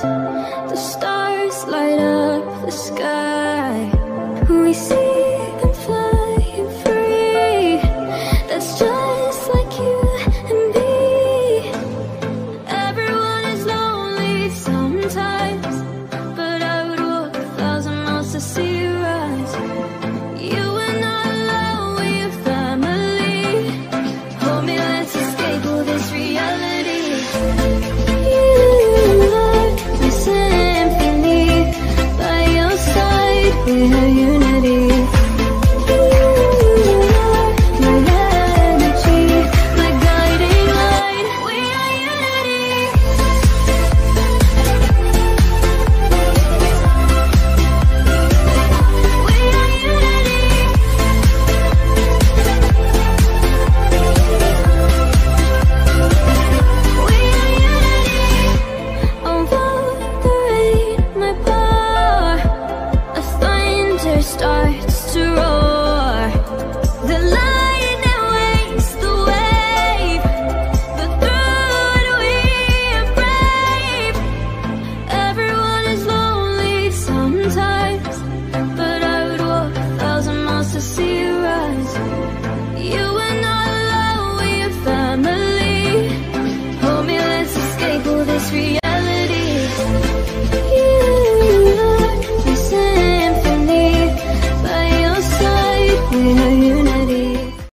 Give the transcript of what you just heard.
the stars light up the sky. way you starts to roar. The lion that wakes the wave But through it we are brave Everyone is lonely sometimes But I would walk a thousand miles to see you rise. You are not alone, we are family. Hold me, let's escape all this reality.